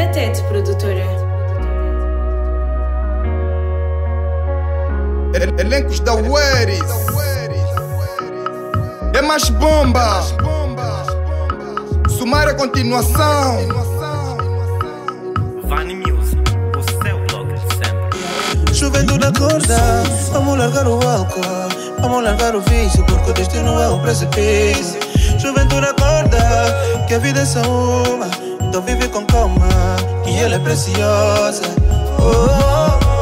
Catete Produtora. El- Elencos da Weris. É mais bomba. Sumária continuação. Vani Music, o seu blog de sempre. Juventude acorda, vamos largar o álcool, vamos largar o vício, porque o destino é um precipício. Juventude acorda, que a vida é só uma, vive com calma, que ela é preciosa. Oh, oh, É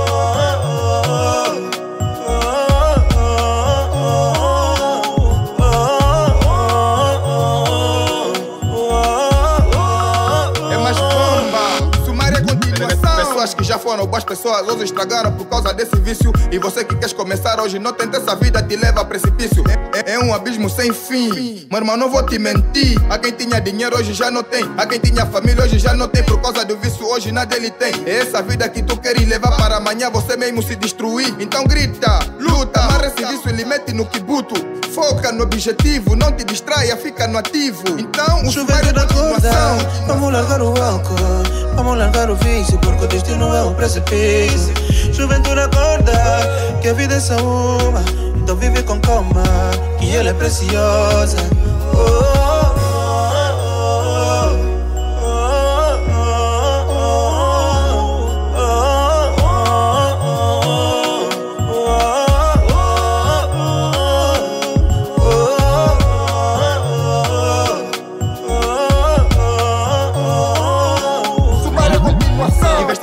Foram boas pessoas, hoje estragaram por causa desse vício. E você que queres começar hoje, não tenta essa vida, te leva a precipício. É, é um abismo sem fim. Meu irmão, não vou te mentir. A quem tinha dinheiro hoje já não tem. A quem tinha família hoje já não tem. Por causa do vício, hoje nada ele tem. É essa vida que tu queres levar para amanhã, você mesmo se destruir. Então grita, luta, amarra esse vício e mete no kibuto. Foca no objetivo, não te distraia, fica no ativo. Então, o Juventude acorda, continuação. vamos largar o álcool, vamos largar o vício, porque o destino é um precipício. Juventude acorda, que a vida é só uma, então vive com calma, que ela é preciosa. Oh,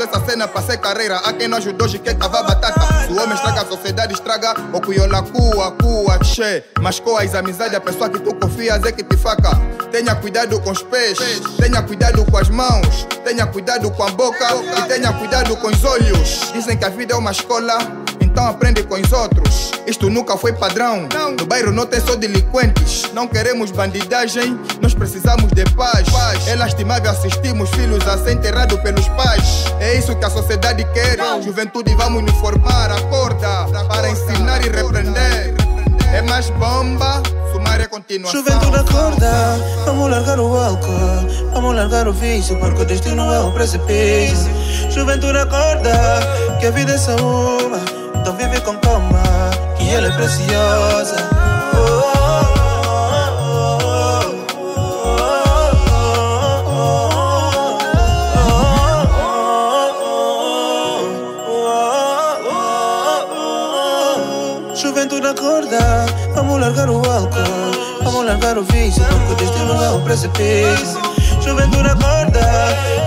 essa cena pra ser carreira. Há quem não ajudou quer cavar batata. Se o homem estraga a sociedade, estraga o cuiola cua, cua, che. Mas com as amizades, a pessoa que tu confias é que te faca. Tenha cuidado com os pés, tenha cuidado com as mãos, tenha cuidado com a boca e tenha cuidado com os olhos. Dizem que a vida é uma escola. Então aprende com os outros. Isto nunca foi padrão. No bairro não tem só delinquentes. Não queremos bandidagem, nós precisamos de paz. É lastimável assistimos filhos a ser enterrados pelos pais. É isso que a sociedade quer. Juventude, vamos nos formar. Acorda para ensinar e repreender. É mais bomba, sumária. Juventude acorda, vamos largar o álcool, vamos largar o vício, porque o destino é um precipício. Juventude acorda, que a vida é só uma, então vive com calma, que ela é preciosa. Oh, Juventude acorda, vamos largar o álcool, vamos largar o vício, porque o destino é um precipício. Juventude acorda,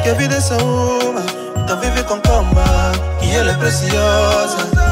que a vida é só uma, então vive com calma, que ela é preciosa.